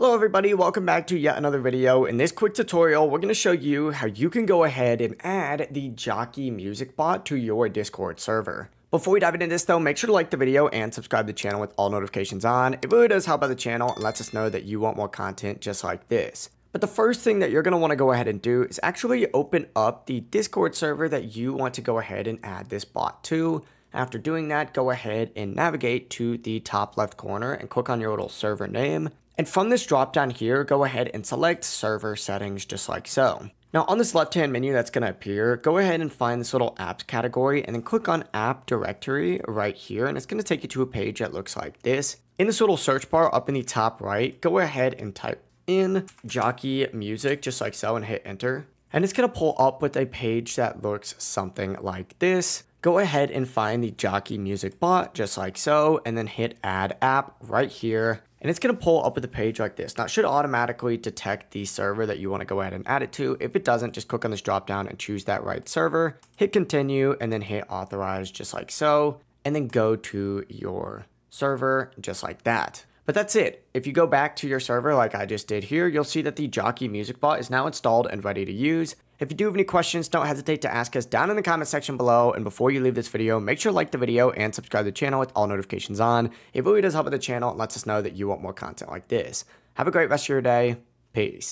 Hello everybody, welcome back to yet another video. In this quick tutorial, we're going to show you how you can go ahead and add the Jockie Music Bot to your Discord server. Before we dive into this though, make sure to like the video and subscribe to the channel with all notifications on. It really does help out the channel and lets us know that you want more content just like this. But the first thing that you're going to want to go ahead and do is actually open up the Discord server that you want to go ahead and add this bot to. After doing that, go ahead and navigate to the top left corner and click on your little server name. And from this drop down here, go ahead and select server settings just like so. Now on this left hand menu that's going to appear, go ahead and find this little apps category and then click on app directory right here and it's going to take you to a page that looks like this. In this little search bar up in the top right, go ahead and type in jockie music just like so and hit enter. And it's going to pull up with a page that looks something like this. Go ahead and find the jockie music bot just like so and then hit add app right here and it's going to pull up with a page like this. Now, it should automatically detect the server that you want to go ahead and add it to. If it doesn't, just click on this drop down and choose that right server. Hit continue and then hit authorize just like so. And then go to your server just like that. But that's it. If you go back to your server like I just did here, you'll see that the Jockie Music Bot is now installed and ready to use. If you do have any questions, don't hesitate to ask us down in the comment section below. And before you leave this video, make sure to like the video and subscribe to the channel with all notifications on. It really does help with the channel and lets us know that you want more content like this. Have a great rest of your day. Peace.